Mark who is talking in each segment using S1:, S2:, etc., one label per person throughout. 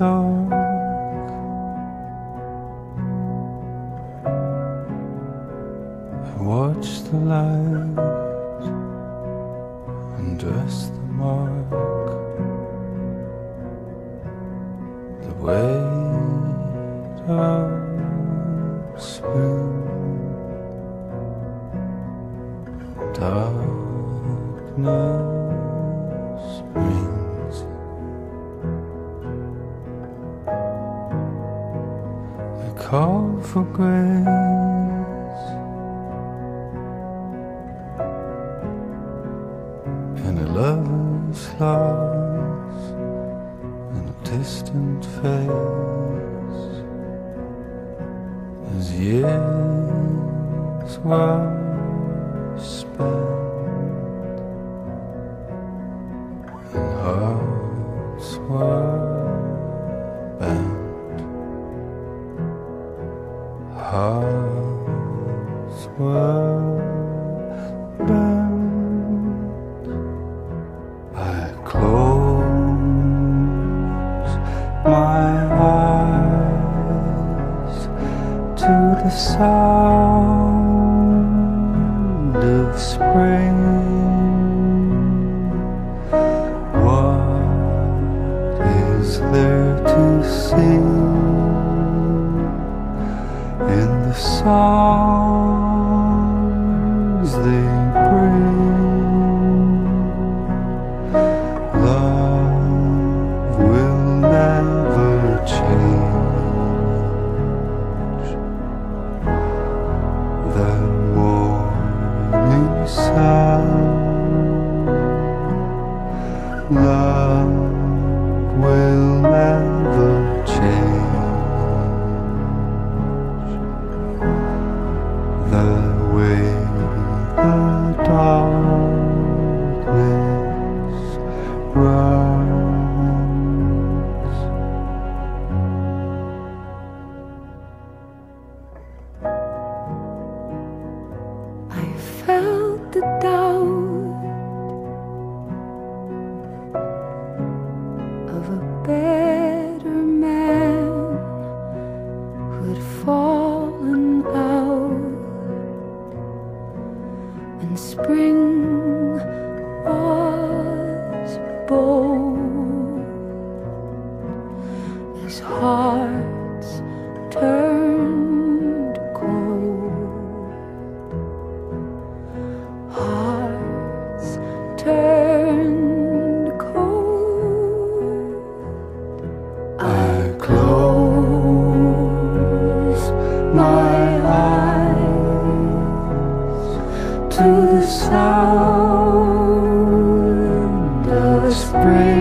S1: dark. I watch the light and dress the mark. The weight of spring darkness. Call for grace and a lover's loss and a distant face. As years were spent and hearts were the sound of spring. What is there to see in the songs they bring? Love will never change. Love
S2: of a better man who had fallen out, and spring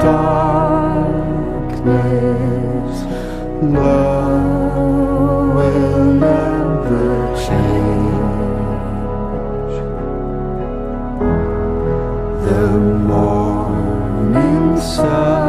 S1: darkness, love will never change. The morning sun.